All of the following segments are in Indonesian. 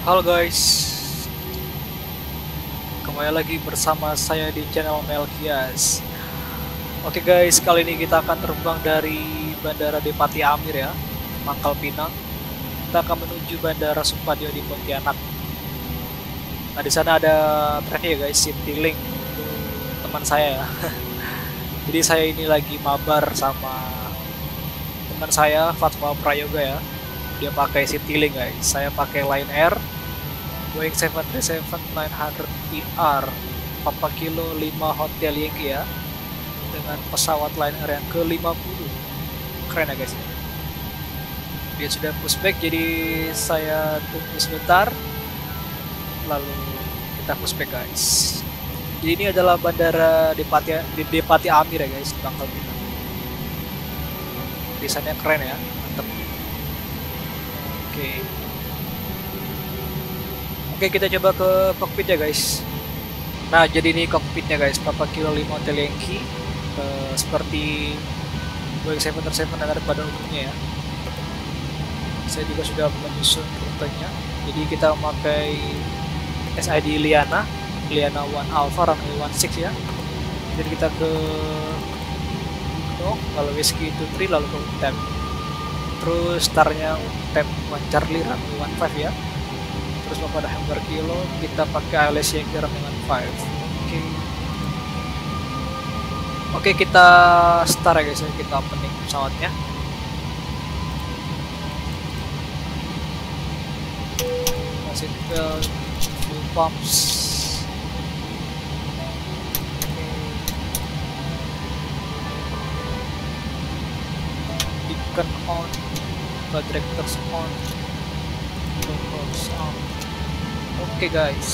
Halo guys, kembali lagi bersama saya di channel Melkias. Oke guys, kali ini kita akan terbang dari Bandara Depati Amir ya, Mangkal Pinang. Kita akan menuju Bandara Supadio di Pontianak. Nah di sana ada trek ya guys, Citylink untuk teman saya ya. Jadi saya ini lagi mabar sama teman saya Fatwa Prayoga ya dia pakai Citylink guys. Saya pakai Lion Air Boeing 737-900ER Papa Kilo 5 Hotel Yankee ya. Dengan pesawat Lion Air yang ke-50 keren ya guys. Dia sudah pushback jadi saya tunggu sebentar. Lalu kita pushback guys. Jadi ini adalah bandara Depati Depati Amir ya guys di Bangkal Pinang desainnya keren ya mantep Oke. Oke, kita coba ke cockpit ya, guys. Nah, jadi ini cockpitnya, guys. Papa Kilo 5 Hotel Yankee. Uh, seperti Boeing 737 ada pada umumnya ya. Saya juga sudah menyusun rutenya. Jadi kita memakai SID Liana, Liana One Alpha runway 16 ya. Jadi kita ke Gunung, lalu Whiskey 23, lalu ke Utem terus startnya UTEP One Charlie runway 15 ya. Terus pada hammer kilo kita pakai ALS yang kira dengan 5 oke. Oke kita start ya guys ya kita opening pesawatnya. Masih belt full pumps. Beacon on directors on on. Oke guys.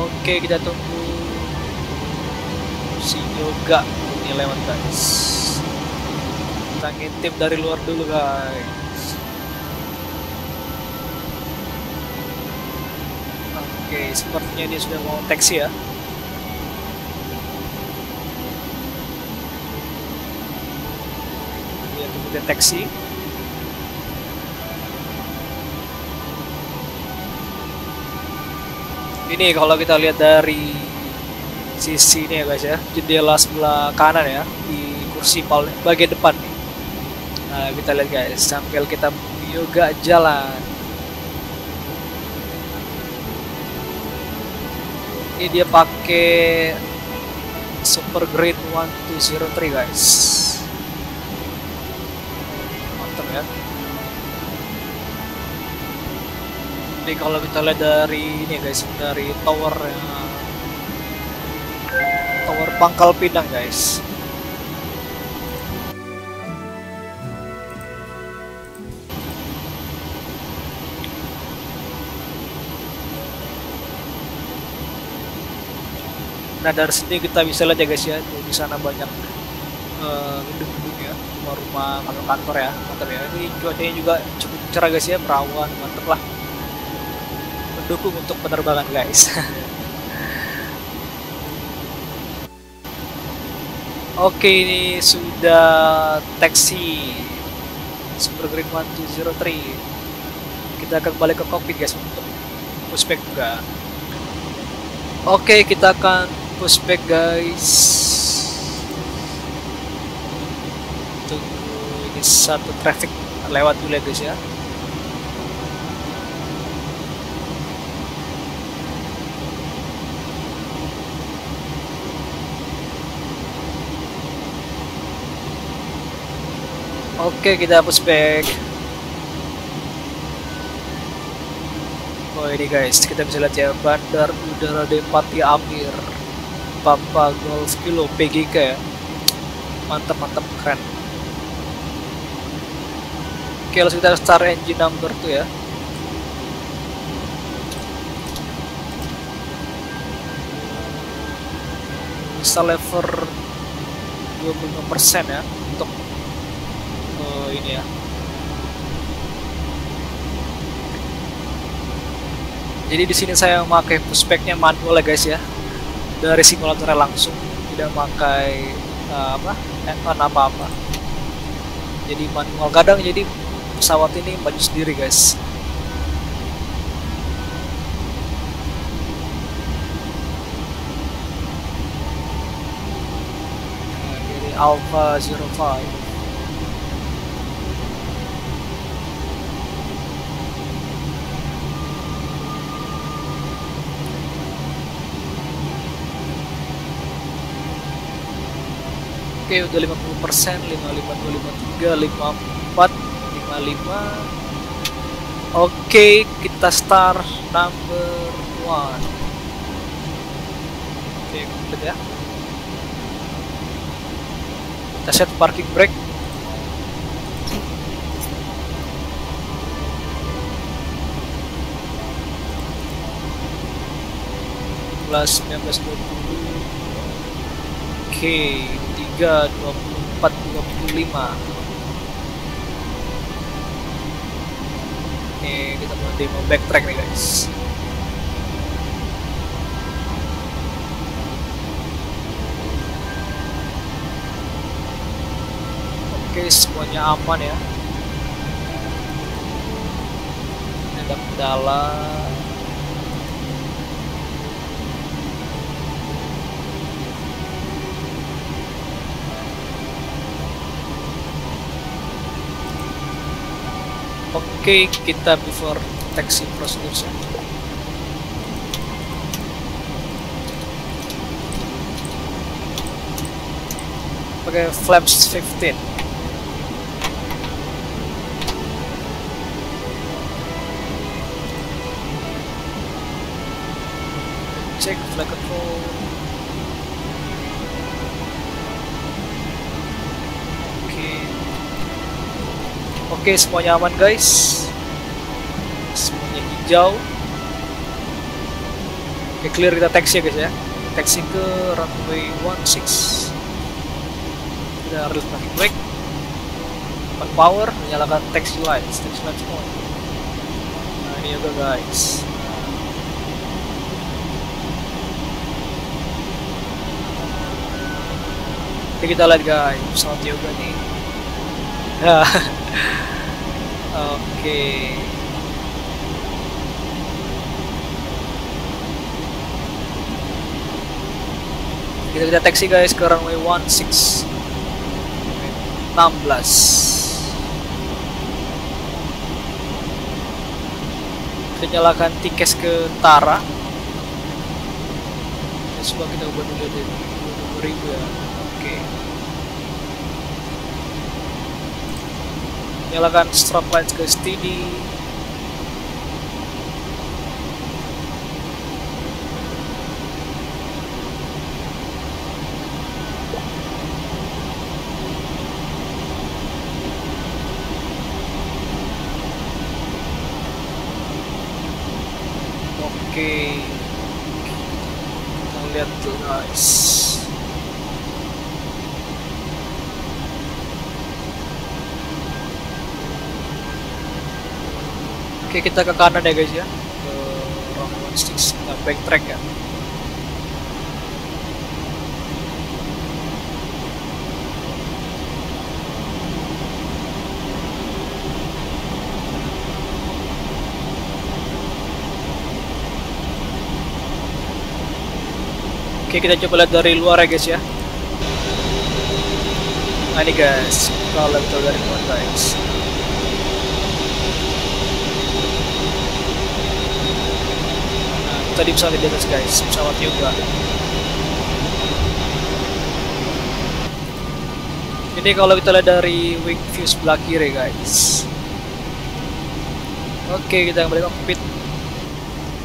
Oke kita tunggu si yoga ini lewat guys. Kita ngintip dari luar dulu guys. Oke sepertinya dia sudah mau taxi ya deteksi. Ini kalau kita lihat dari sisi ini ya guys ya jendela sebelah kanan ya di kursi paling bagian depan nih. Nah kita lihat guys sambil kita yoga jalan. Ini dia pakai super grade 1203 guys Jadi kalau kita lihat dari ini guys, dari tower tower Pangkal Pinang guys. Nah dari sini kita bisa lihat ya guys ya, di sana banyak gedung-gedung uh, ya rumah-rumah kantor-kantor ya mantap ya. Ini cuacanya juga cukup cerah guys ya perawan mantep lah mendukung untuk penerbangan guys. Oke ini sudah taksi. Super Green 1203 kita akan balik ke cockpit guys untuk pushback juga. Oke kita akan pushback guys. Ini satu traffic lewat dulu ya guys ya Oke kita pushback Oh ini guys kita bisa lihat ya Bandar Udara Depati Amir. Papa Golf Kilo PGK ya. Mantap mantap keren. Oke, langsung kita start engine number tuh ya. Bisa lever 25% ya ini ya. Jadi di sini saya memakai pushbacknya manual ya guys ya, dari simulatornya langsung, tidak memakai uh, apa, on apa-apa. Jadi manual. Kadang jadi pesawat ini maju sendiri guys. Nah, Alpha 05 Oke udah 50 persen 55 253 54 55 Oke kita start number one. Oke komplit ya. Kita set parking brake. Plus 19 20 Oke 3 24 25 Oke kita mau demo backtrack nih guys. Oke semuanya aman ya. Ini ada kendala Oke, kita before taxi procedures. Pakai flaps 15. Oke, semuanya aman guys. Semuanya hijau. Oke, clear kita taxi ya guys ya. Taxi ke runway 16. Kita release parking brake. Open power, menyalakan taxi lights. Taxi lights on. Nah, ini juga guys. Oke, kita lihat guys, pesawat yoga nih. Oke. Kita kita taxi guys ke runway 16. 16. Kita nyalakan tiket ke Tara. Ya, coba kita ubah dulu dari 2000 ya. Oke. Nyalakan strap lights ke steady oke kita lihat tuh guys Kita ke kanan ya guys ya. Ke one six kita backtrack ya. Oke kita coba lihat dari luar ya guys ya. Nah ini guys kalau kita dari luar guys tadi bisa lihat di atas guys. Pesawat yoga. Ini kalau kita lihat dari wing view sebelah kiri guys. Oke kita kembali cockpit.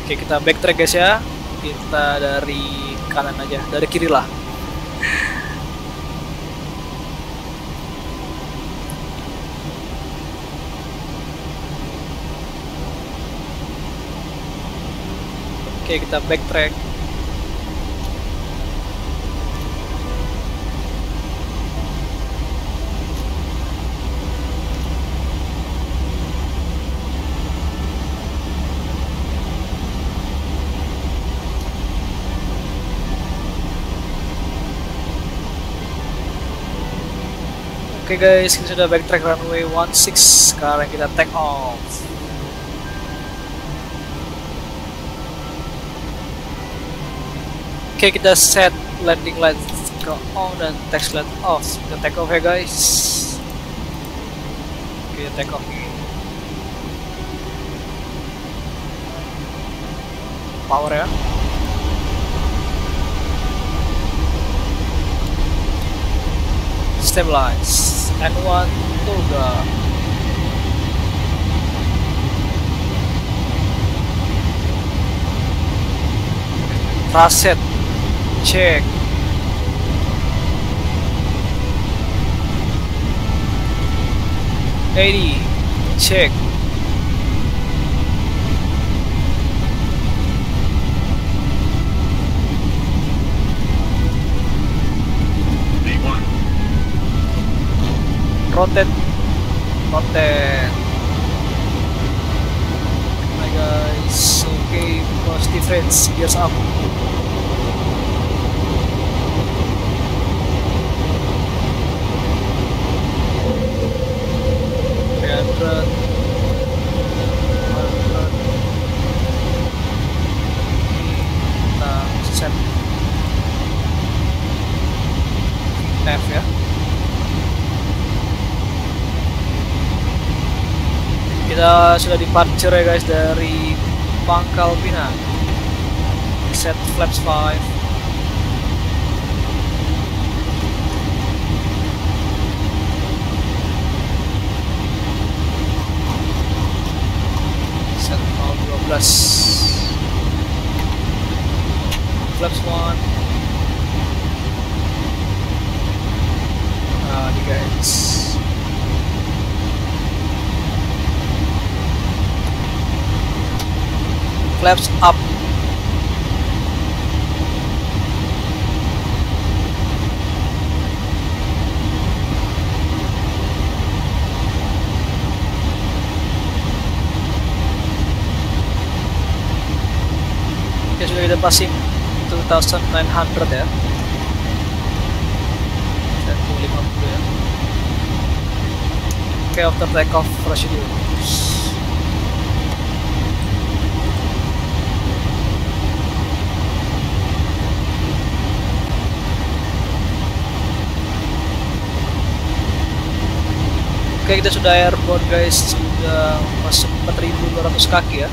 Oke kita backtrack guys ya. Kita dari kanan aja dari kiri lah Oke, kita backtrack. Oke okay guys, kita sudah backtrack runway 16. Sekarang kita take off. Oke, okay, kita set landing lights ke on dan text light off. Kita take off ya guys. Okay, take off. Power ya. stabilize and one Toga Raset check. Eighty check. Rotate rotate hi guys. Okay positive rates gears up kita sudah departure ya guys dari Pangkal Pinang set flaps 5 set 012 flaps 1 nah guys flaps up. Ya sudah kita passing 2900 ya. 150 ya. Oke, okay, after takeoff procedure. Oke kita sudah airborne guys. Sudah masuk 4200 kaki ya.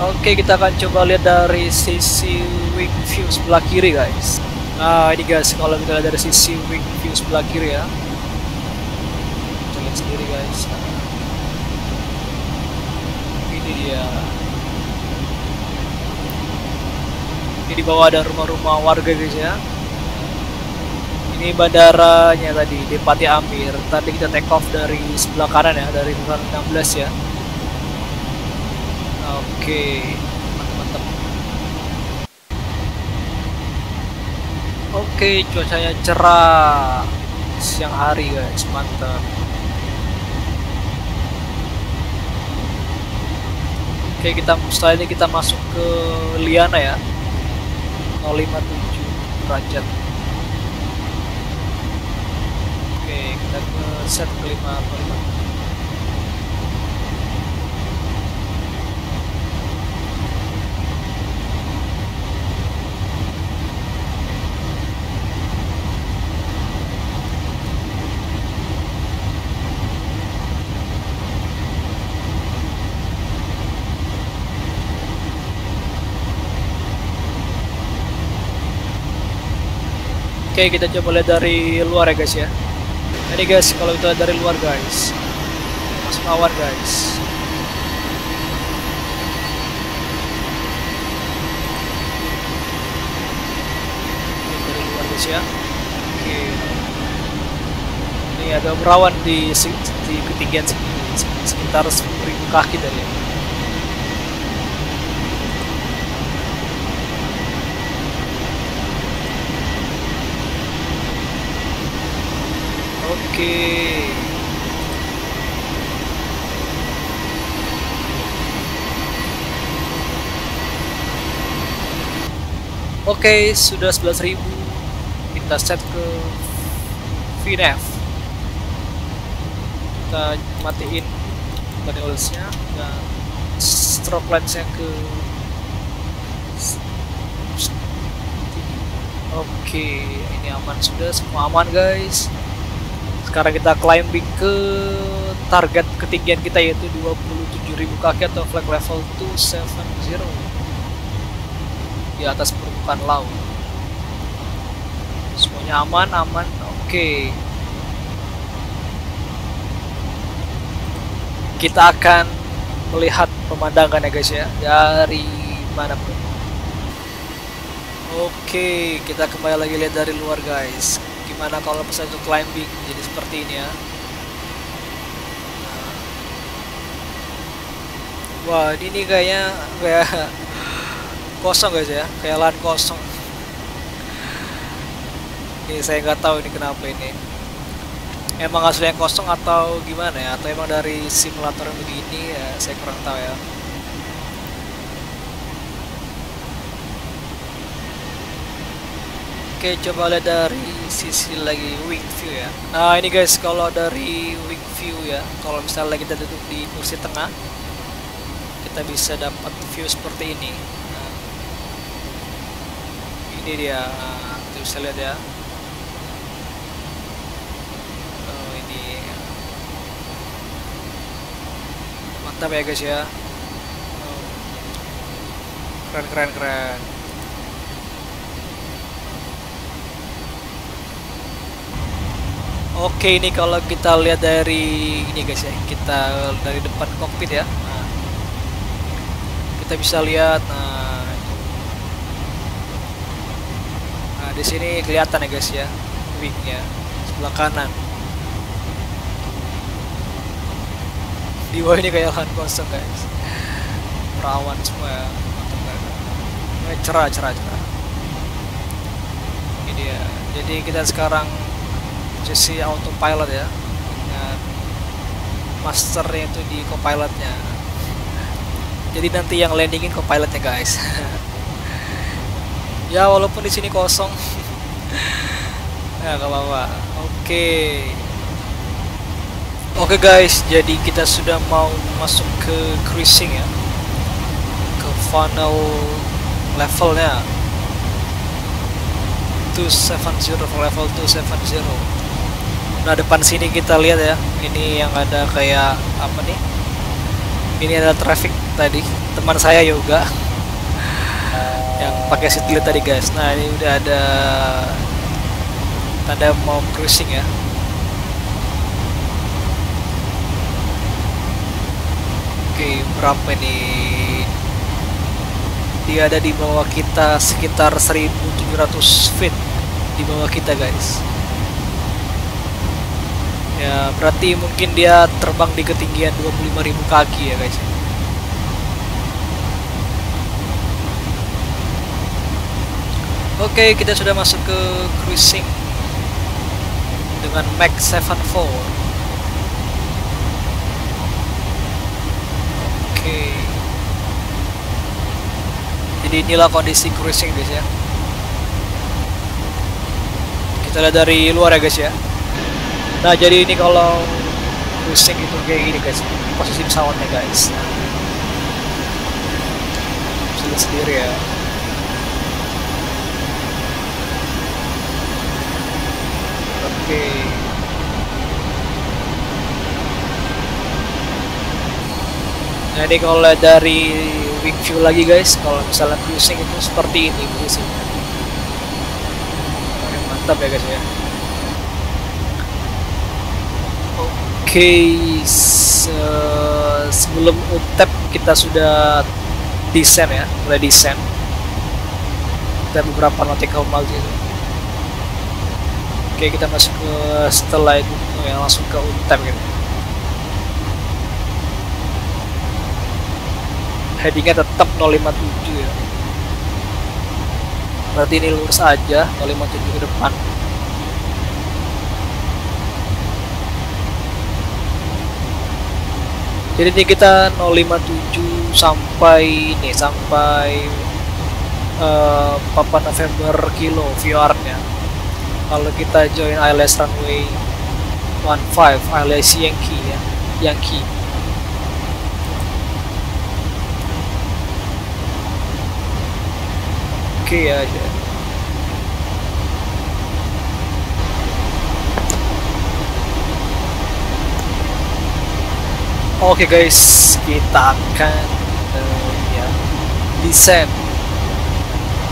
Oke kita akan coba lihat dari sisi wing view sebelah kiri guys. Nah ini guys kalau kita lihat dari sisi wing view sebelah kiri ya. Kita lihat sendiri guys. Ini dia. Ini di bawah ada rumah-rumah warga guys ya ini bandaranya tadi di Pati Amir tadi kita take off dari sebelah kanan ya dari 16 ya. Oke mantap-mantap. Oke cuacanya cerah. Siang hari guys. Mantap. Oke kita setelah ini kita masuk ke Liana ya. 057 derajat kita ke set kelima kelima Oke, kita coba lihat dari luar ya guys ya. Ini guys, kalau itu dari luar guys, masuk awan guys. Dari luar guys ya. Oke. Ini ada berawan di di ketinggian sekitar 10.000 kaki dari ini. Oke. Oke, sudah 11.000 kita set ke VNAV kita matiin nya dan stroke lensnya ke oke ini aman sudah semua aman guys sekarang kita climbing ke target ketinggian kita yaitu 27.000 kaki atau flag level 270 di atas permukaan laut. Semuanya aman aman oke. Kita akan melihat pemandangan ya guys ya dari mana pun oke kita kembali lagi lihat dari luar guys gimana kalau pesan untuk climbing jadi seperti ini ya? Nah. wah ini kayaknya kayak kosong guys ya kayak lahan kosong. Ini saya nggak tahu ini kenapa ini. Emang aslinya kosong atau gimana ya? Atau emang dari simulator yang begini ya saya kurang tahu ya oke coba lihat dari sisi lagi wing view ya. Nah ini guys kalau dari wing view ya kalau misalnya kita duduk di kursi tengah kita bisa dapat view seperti ini. Ini dia tuh bisa lihat ya. Oh ini. Mantap ya guys ya. Oh. keren keren keren Oke ini kalau kita lihat dari ini guys ya kita dari depan kokpit ya. Nah, kita bisa lihat nah di sini kelihatan ya guys ya wingnya sebelah kanan. Di bawah ini kayak lahan kosong guys. Perawan semua ya mantap cerah cerah cerah. Ini dia. Jadi kita sekarang posisi autopilot ya. Dengan masternya itu di copilotnya. Jadi nanti yang landingin copilotnya guys. Ya walaupun di sini kosong. Ya gak apa-apa. Oke. Okay. oke okay, guys. Jadi kita sudah mau masuk ke cruising ya. Ke funnel levelnya. 270 level 270 nah depan sini kita lihat ya. Ini yang ada kayak apa nih? Ini ada traffic tadi. Teman saya yoga yang pakai seat belt tadi guys. Nah ini udah ada tanda mau cruising ya. Oke berapa nih dia ada di bawah kita sekitar 1700 feet di bawah kita guys ya berarti mungkin dia terbang di ketinggian 25.000 kaki ya guys Oke, kita sudah masuk ke cruising dengan Max 74. Oke. Jadi inilah kondisi cruising guys ya. Kita lihat dari luar ya guys ya. Nah, jadi ini kalau cruising itu kayak gini guys. Posisi pesawatnya guys. Bisa sendiri ya. Oke. Jadi kalau dari wing view lagi guys, kalau misalnya cruising itu seperti ini cruising. Mantap ya guys ya. Oke, se sebelum utep kita sudah desain ya, mulai desain. Kita beberapa nautical miles itu. Oke kita masuk ke setelah itu ya langsung ke untap gitu headingnya tetap 057 ya berarti ini lurus aja 057 ke depan jadi ini kita 057 sampai ini sampai uh, Papa November kilo VR nya kalau kita join ILS runway 15 ILS Yankee ya Yankee. Oke okay, ya Oke okay guys, kita akan uh, ya descend.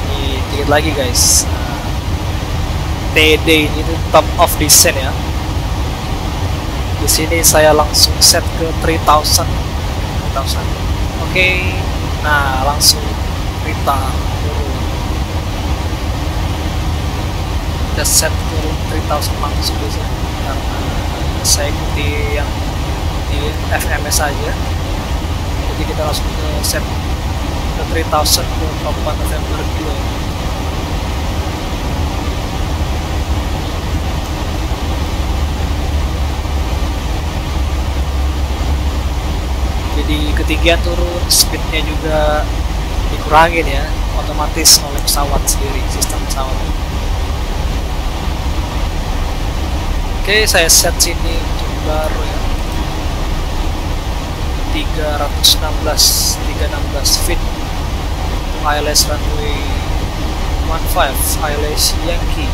Ini dikit lagi guys. Uh, TD ini tuh top of descent ya. Di sini saya langsung set ke 3000. 3000. Oke. Okay. Nah, langsung kita turun. Kita set ke 3000 langsung guys ya. Karena saya ikuti yang FMS saja jadi kita langsung ke set ke 3000 ke 4 November kilo jadi ketinggian turun speednya juga dikurangin ya. Otomatis oleh pesawat sendiri sistem pesawat. Oke saya set sini untuk baru ya 316 316 feet. ILS runway 15 ILS Yankee.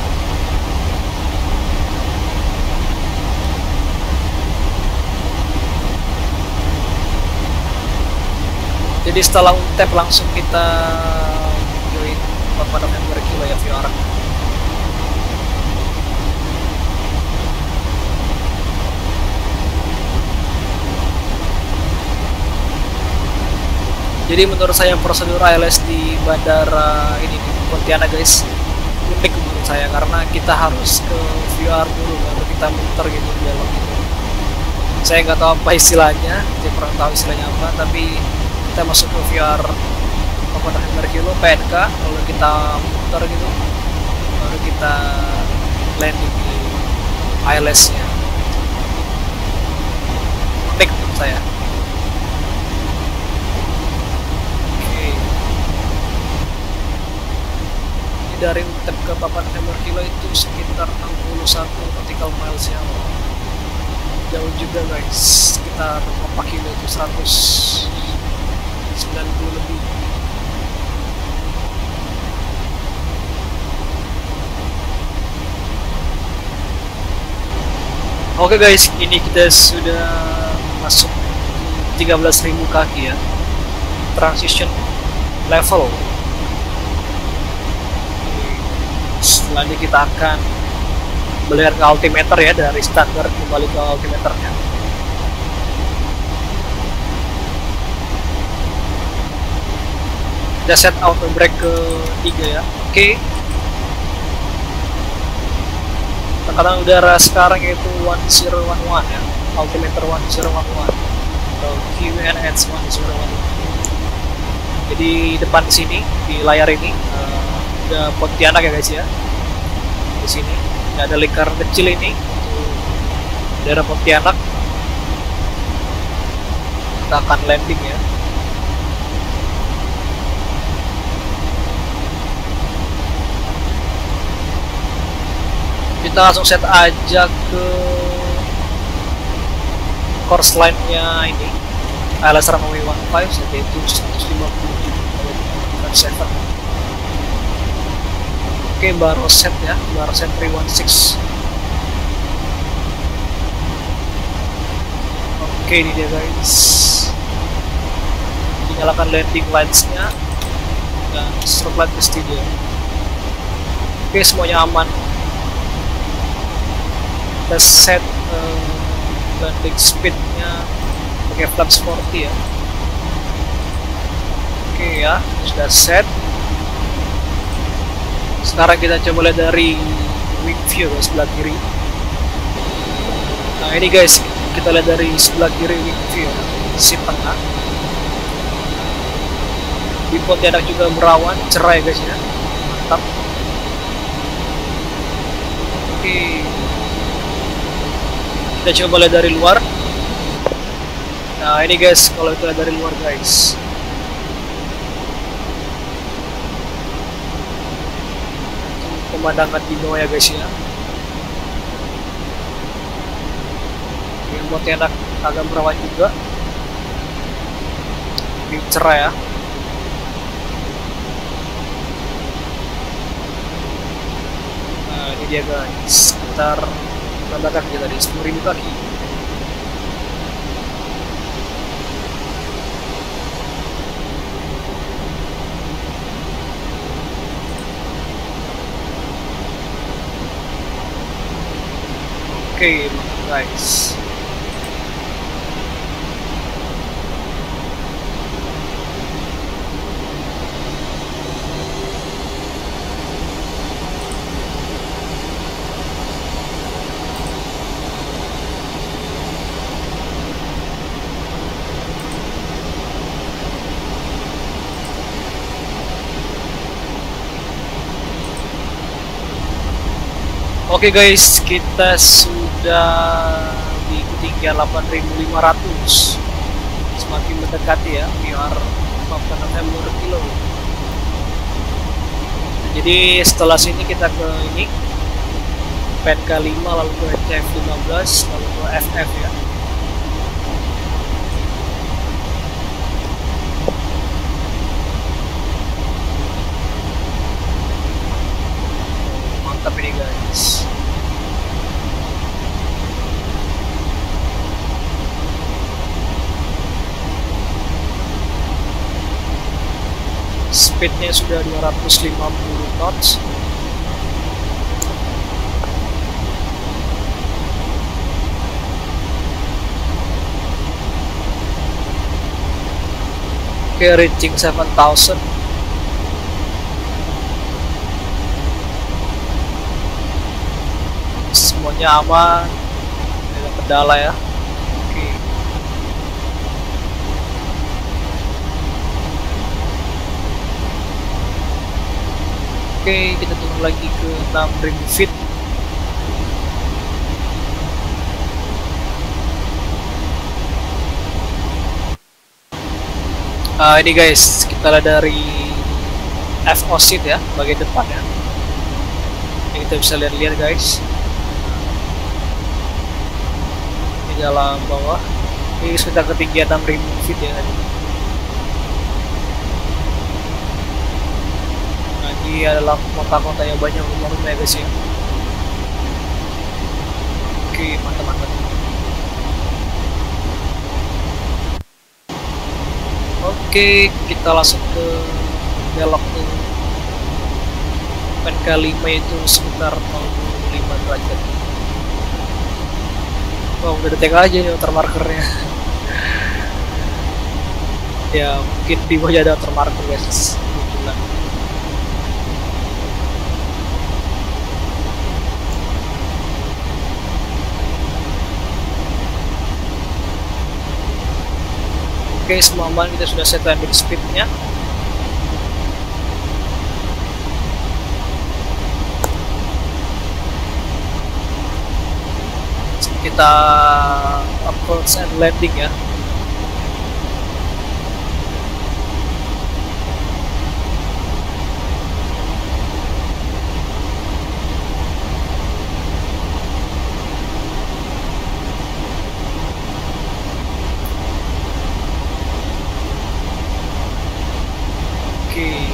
Jadi setelah untap langsung kita join pada November kilo ya viewer jadi menurut saya prosedur ILS di bandara ini di Pontianak guys unik menurut saya. Karena kita harus ke VR dulu baru kita muter gitu di dalam saya nggak tahu apa istilahnya saya kurang tahu istilahnya apa tapi kita masuk ke VR November Kilo PNK kalau kita muter gitu. Baru kita landing di ILS nya unik menurut saya dari Utep ke Papan November Kilo itu sekitar 61 nautical miles ya. Jauh juga guys. Sekitar 4 kilo itu 190 lebih. Oke okay guys, ini kita sudah masuk 13.000 kaki ya. Transition level selanjutnya kita akan melihat ke altimeter ya dari standar kembali ke altimeternya kita set auto brake ke 3 ya. Oke. Okay. tekanan udara sekarang yaitu 1011 ya. Altimeter 1011 atau QNH 1011 jadi depan sini di layar ini uh, ada Pontianak ya guys ya sini. Ada lingkaran kecil ini. Daerah Pontianak. Kita akan landing ya. Kita langsung set aja ke course line nya ini Runway 15 yaitu 150 7 Oke, baru set ya, baru set 316. Oke, ini dia guys. Dinyalakan landing lights-nya dan strobe light mesti dia. Oke, semuanya aman. Kita set uh, landing speed-nya pakai flaps 40 ya. Oke ya, sudah set sekarang kita coba lihat dari wing view ya, sebelah kiri. Nah ini guys kita lihat dari sebelah kiri wing view si tengah. Di Pontianak juga merawan cerah ya guys ya mantap. Oke. Kita coba lihat dari luar. Nah ini guys kalau kita lihat dari luar guys pemandangan Dino ya guys ya. Yang buat enak agak berawan juga. Ini cerah ya. Nah ini dia guys. Sekitar berapa kita di 10.000 kaki Oke, okay, guys. Oke okay guys, kita sudah di ketinggian 8500 Semakin mendekati ya, we are about November kilo Jadi setelah sini kita ke ini PNK 5 lalu ke CF 15 lalu ke FF ya. Mantap ini guys speednya sudah 250 knots. Okay, reaching 7000 semuanya aman. Tidak kendala ya oke oke kita turun lagi ke 6000 feet uh, ini guys kita dari FOC ya bagian depan ya. Ini kita bisa lihat-lihat guys. Dalam bawah. Ini sudah ketinggian 6000 feet ya tadi nah ini adalah kota-kota yang banyak rumah-rumah ya guys ya. Oke mantap-mantap. Oke kita langsung ke belok ke PNK 5 itu sekitar 05 derajat. Wah udah detek aja nih watermarkernya ya mungkin di bawah ada watermarker guys oke semua aman. Kita sudah set landing speednya. Kita approach and landing ya Oke,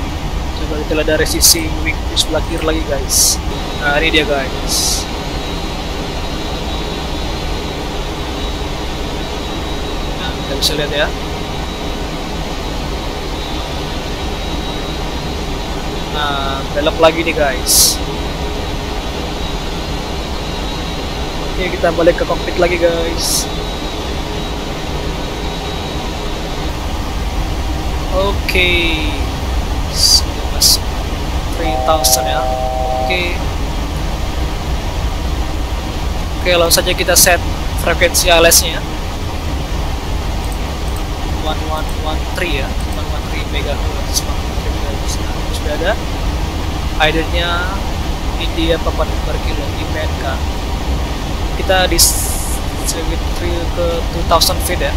lihat dari sisi wing di sebelah kiri lagi guys. Nah ini dia guys. kita bisa lihat ya nah belok lagi nih guys oke kita balik ke cockpit lagi guys oke okay. Masuk 3000 ya. Oke. Okay. oke okay, langsung saja kita set frekuensi ALS nya 1113 ya. 1113 MHz 1113 MHz nah, sudah ada. Idenya India 4 per kilo PNK kita di circuit ke 2000 feet ya.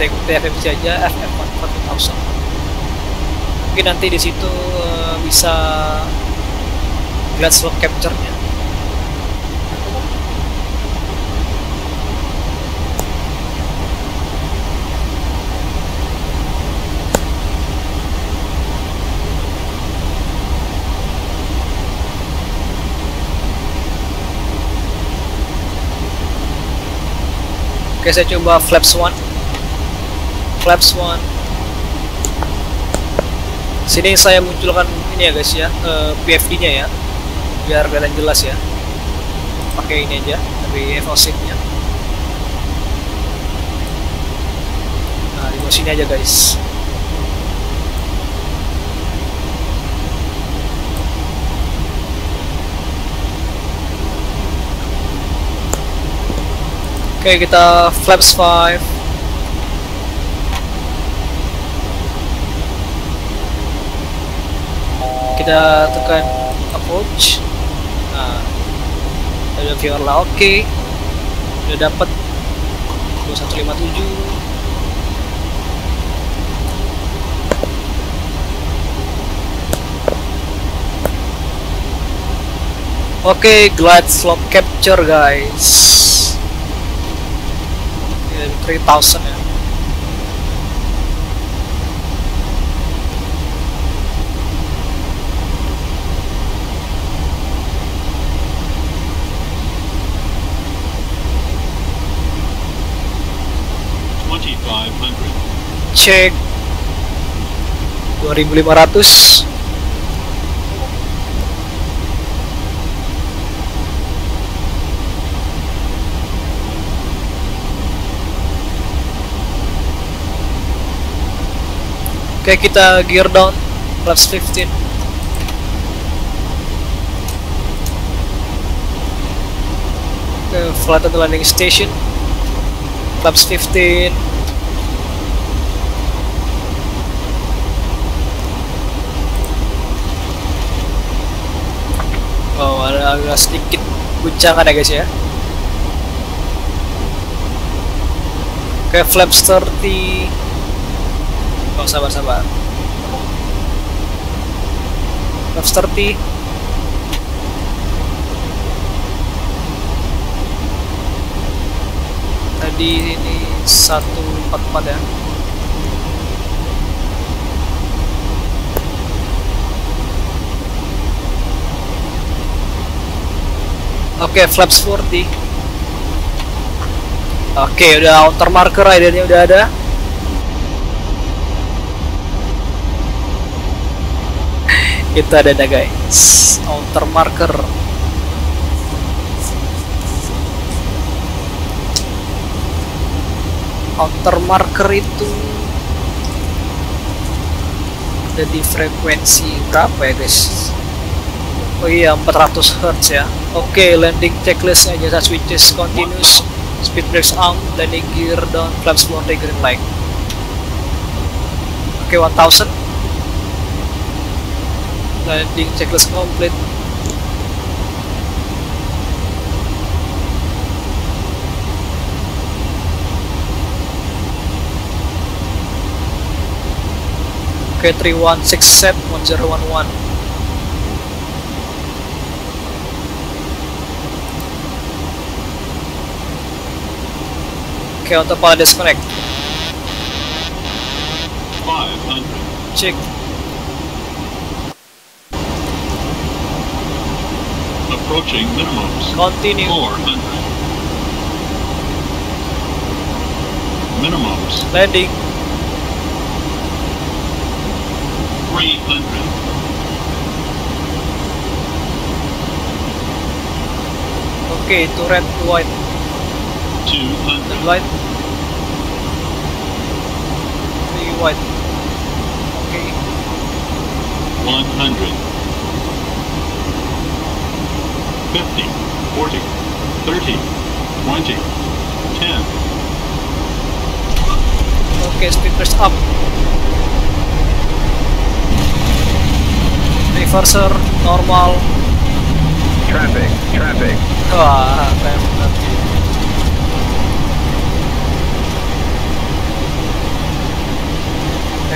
Ikut TFFC aja FF 4000 mungkin nanti di situ eh, bisa glass lock capture-nya Oke, saya coba flaps one. Flaps one. Sini saya munculkan ini ya guys ya, uh, PFD-nya ya, biar kelihatan jelas ya. Pakai ini aja dari FOSIP-nya. Nah, di sini aja guys. Oke, kita flaps 5. Kita tekan approach. Nah, ada viewer lah oke. Okay. Udah dapat 2157. Oke, okay, glide slope capture guys. 3000 ya cek 2500 Oke kita gear down. Plus 15 Oke flight the landing station. Flaps 15 Oh ada sedikit guncangan ya guys ya Oke flaps 30 Oh, sabar sabar. Love 30 Tadi ini 144 ya. Oke, okay, flaps 40. Oke, okay, udah outer marker ridernya udah ada. itu ada ada guys outer marker outer marker itu ada di frekuensi berapa ya guys oh iya 400 Hz ya oke okay, landing checklistnya jasa switches continuous. Speed brakes on landing gear down flaps floor green light. Oke okay, 1000 landing checklist complete. Oke, okay, 316 set 1011 Okay, autopilot disconnect 500 Check Approaching minimums. Continue. 400. Minimums. Landing. 300. Okay, to red to white. 200. White. Three white. Okay. 100. 50, 40, 30, 20, 10. Okay, speakers up. Reverser, normal. Traffic, traffic. Wah, keren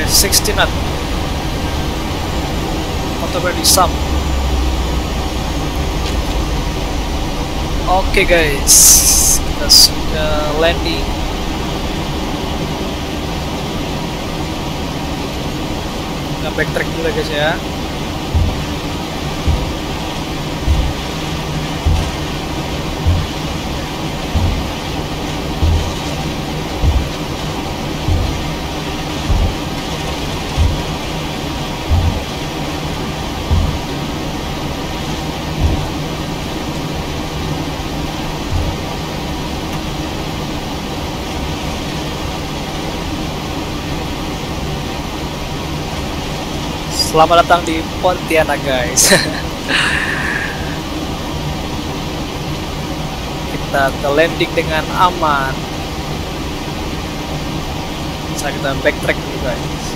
60 knot. Automatic sum. Oke okay guys, kita sudah landing. Kita backtrack dulu guys ya. Selamat datang di Pontianak guys. kita ke landing dengan aman. Saya kita backtrack dulu guys.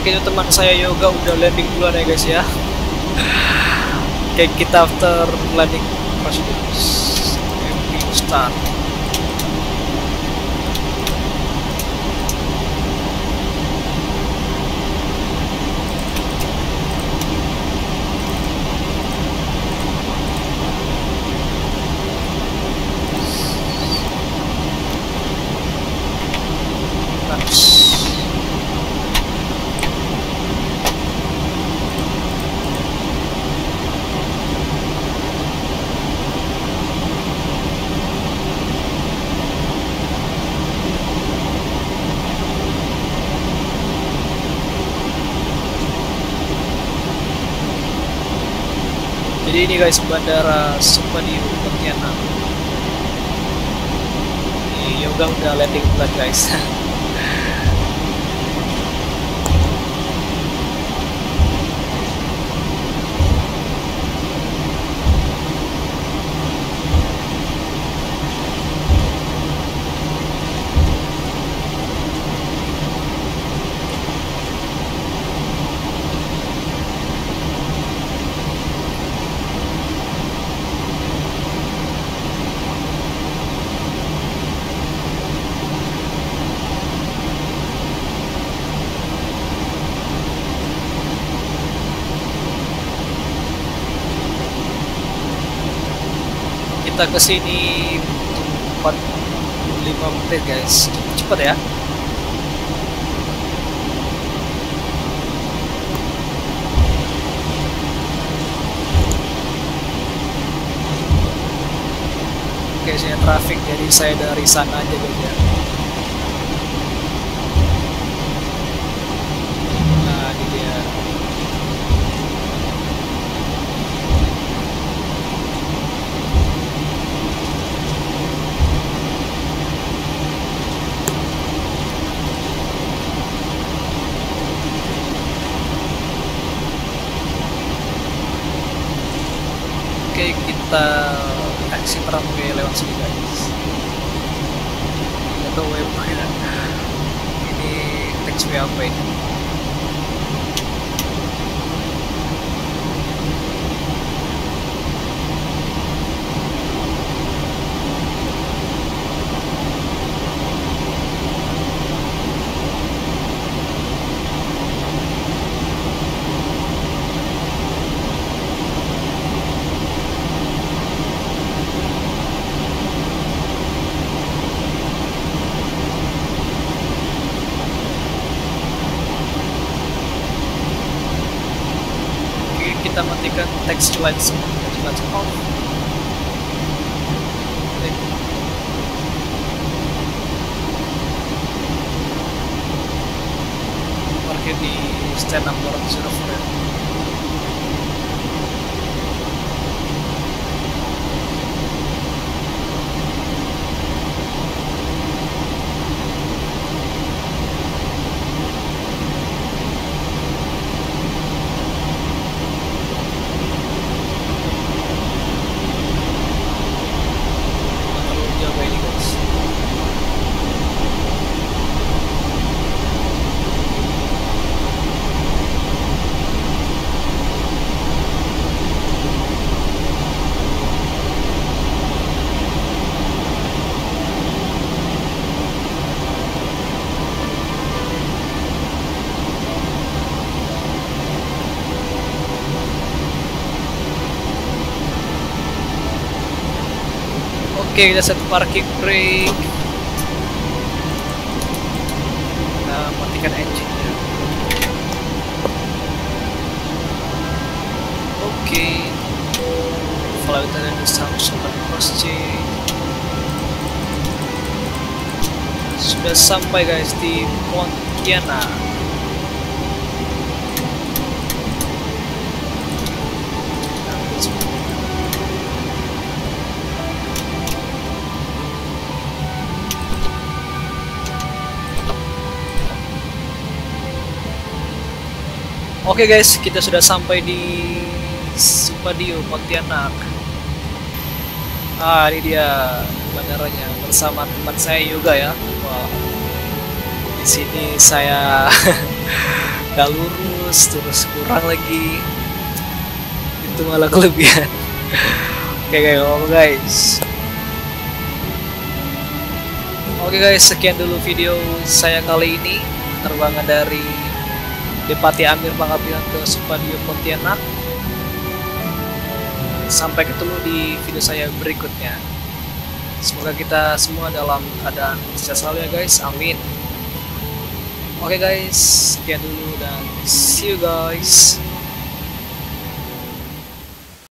Oke itu teman saya yoga udah landing duluan ya guys ya. Oke kita after landing. Landing start. Jadi ini guys bandara Supadio Pontianak. Yoga udah landing bulan guys. kita ke sini 45 menit guys cepet ya Oke, sini traffic jadi saya dari sana aja guys ya. Nah, ini dia. Oke, kita exit runway lewat sini guys. Tahu waypoint ya. Ini taxiway apa ini? Kita matikan text lights off. Oke. Parkir di stand number 04 okay, kita set parking brake. Kita matikan engine nya oke. Okay. kalau kita ada samsung cross sudah sampai guys di Pontianak. Oke guys, kita sudah sampai di Supadio Pontianak. Ah, ini dia bandaranya bersama teman saya juga ya. Wah, di sini saya nggak lurus, terus kurang lagi. Itu malah kelebihan. Oke guys, oh guys. Oke guys, sekian dulu video saya kali ini. Terbangan dari Depati Amir Pangkapian ke Supadio Pontianak. Sampai ketemu di video saya berikutnya. Semoga kita semua dalam keadaan sehat selalu ya guys. Amin. Oke guys, sekian dulu dan see you guys.